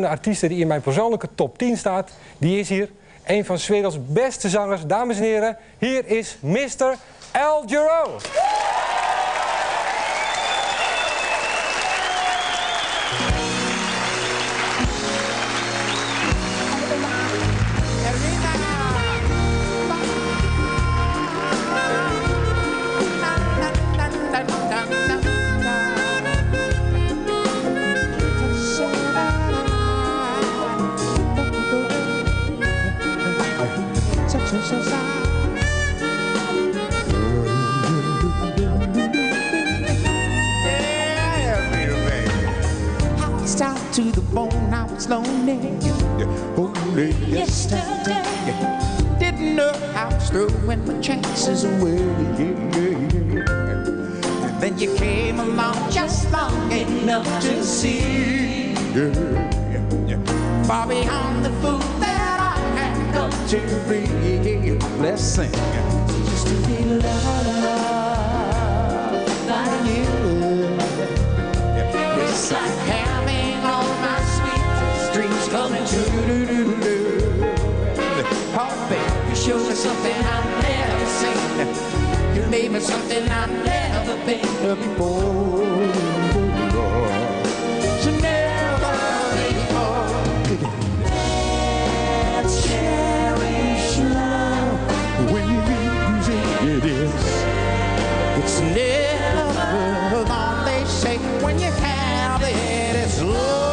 de artiesten die in mijn persoonlijke top 10 staat, die is hier. Een van Zwedens beste zangers. Dames en heren, hier is Mr. El Giro. To the bone, I was lonely, yesterday. Didn't know I was my chances away. And then you came along just long enough to see. Far beyond the fool that To be. Let's. Just to be loved by you. It's like having all my sweet dreams true. Oh, you showed me something I've never seen. You made me something I've never been before. when you have it, it's love.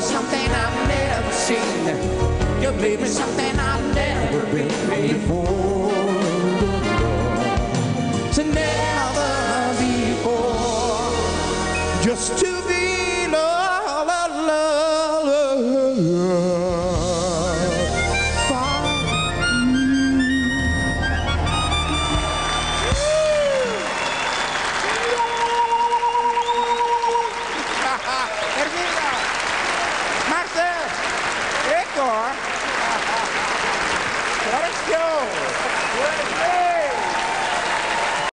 Something I've never seen. You made me something I've never been before. just to be loved. Hermine, Marta, Igor. Eh.